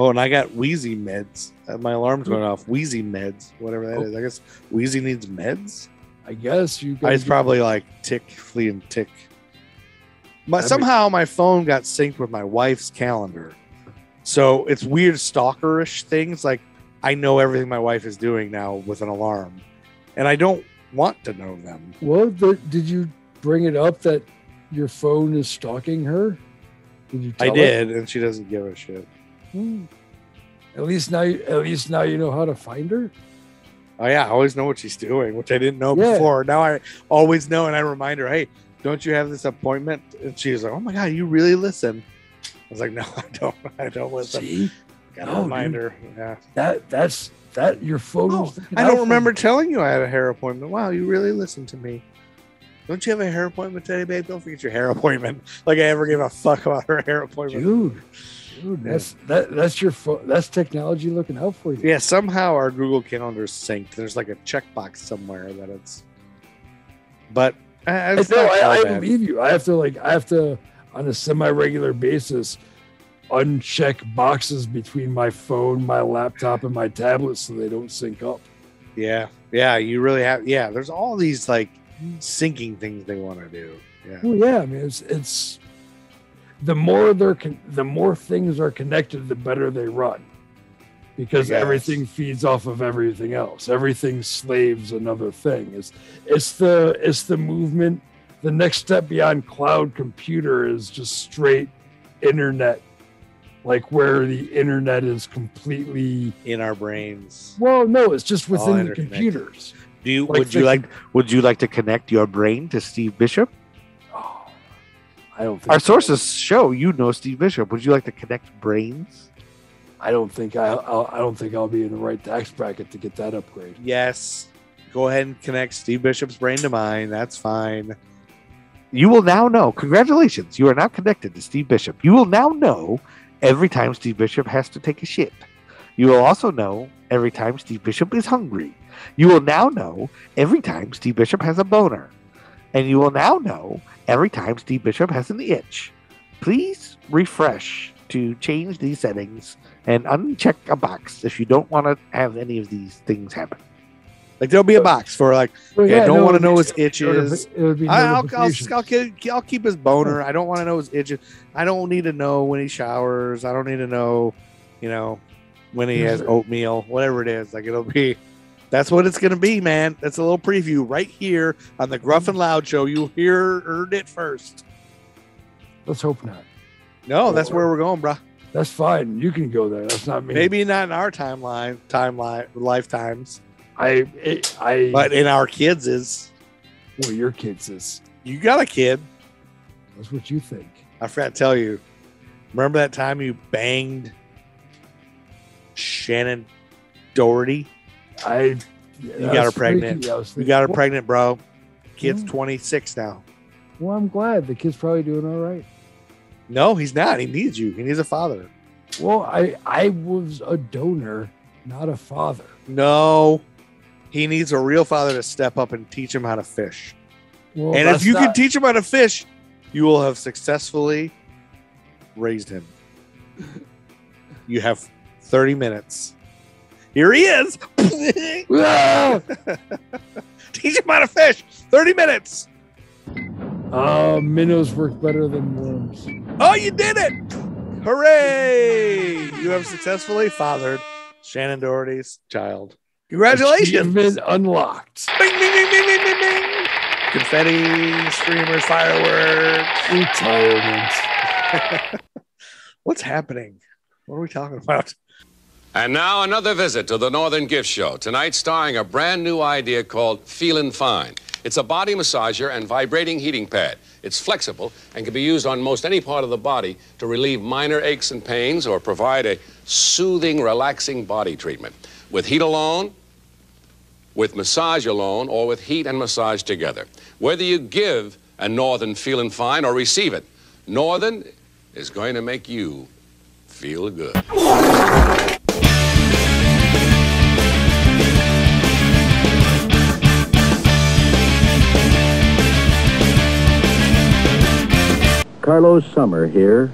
Oh, and I got Wheezy meds. Uh, My alarm's going off. Wheezy meds, whatever that Oh. is. I guess Wheezy needs meds. I guess you guys it's probably like tick, flea, and tick. My, somehow my phone got synced with my wife's calendar, so it's weird stalkerish things. Like I know everything my wife is doing now with an alarm, and I don't want to know them. Well, the, did you bring it up that your phone is stalking her? Did you? I her? did, and she doesn't give a shit. Hmm. At least now, you- at least now you know how to find her. Oh yeah, I always know what she's doing, which I didn't know Yeah. before. Now I always know, and I remind her, "Hey, don't you have this appointment?" And she's like, "Oh my god, you really listen." I was like, "No, I don't. I don't listen." See Got a No, reminder. Yeah. that? That's that. Your photos. Oh, I don't remember telling you I had a hair appointment. Wow, you really listened to me. Don't you have a hair appointment today, babe? Don't forget your hair appointment. Like I ever gave a fuck about her hair appointment. dude. Dude, that's that. That's your phone. That's technology looking out for you. Yeah, somehow our Google Calendar's synced. There's like a checkbox somewhere that it's. But I, it's know, I, I believe you. I have to like. I have to on a semi-regular basis uncheck boxes between my phone, my laptop, and my tablet so they don't sync up. Yeah, yeah, you really have. Yeah, there's all these like syncing things they want to do. Yeah, Well, yeah, I mean, it's it's the more they're con- the more things are connected, the better they run, because everything feeds off of everything else. Everything slaves another thing. It's it's the it's the movement. The next step beyond cloud computer is just straight internet, like where the internet is completely. in our brains. Well, no, it's just within the computers. Do you? Like would you like? Would you like to connect your brain to Steve Bishop? I don't think Our sources show you know Steve Bishop. Would you like to connect brains? I don't think I I'll, I don't think I'll be in the right tax bracket to get that upgrade. Yes. Go ahead and connect Steve Bishop's brain to mine. That's fine. You will now know. Congratulations. You are now connected to Steve Bishop. You will now know every time Steve Bishop has to take a shit. You will also know every time Steve Bishop is hungry. You will now know every time Steve Bishop has a boner. And you will now know every time Steve Bishop has an itch. Please refresh to change these settings and uncheck a box if you don't want to have any of these things happen. Like there'll be a box for like Well, Yeah, don't no, wanna know his be- itches. It would be I, I'll, I'll. I'll, keep, I'll keep his boner. I don't want to know his itches. I don't need to know when he showers. I don't need to know, you know, when he has oatmeal, whatever it is. Like it'll be, that's what it's gonna be, man. That's a little preview right here on the Gruff and Loud show. You hear heard it first. Let's hope not. No, that's where we're going, bro. That's fine. You can go there. That's not me. Maybe not in our timeline, timeline, lifetimes, I it, I but in our kids is. well, your kids is You got a kid. that's what you think. I forgot to tell you. Remember that time you banged Shannen Doherty? I You got her pregnant. You got her pregnant, bro. Kid's Mm. 26 now. Well, I'm glad the kid's probably doing all right. No, he's not. He needs you. He needs a father. Well, I I was a donor, not a father. No, he needs a real father to step up and teach him how to fish. Well, and if you can teach him how to fish, you will have successfully raised him. You have 30 minutes. Here he is. Teach him how to fish. 30 minutes. Uh, minnows work better than worms. Oh, you did it! Hooray! You have successfully fathered Shannen Doherty's child. Congratulations! Achievement unlocked. Bing, bing, bing, bing, bing, bing, bing. Confetti, streamers, fireworks. Retirement. What's happening? What are we talking about? And now another visit to the Northern Gift Show. Tonight, starring a brand new idea called Feelin' Fine. It's a body massager and vibrating heating pad. It's flexible and can be used on most any part of the body to relieve minor aches and pains or provide a soothing, relaxing body treatment. With heat alone, with massage alone, or with heat and massage together. Whether you give a Northern Feelin' Fine or receive it, Northern is going to make you feel good. Carlos Summer here.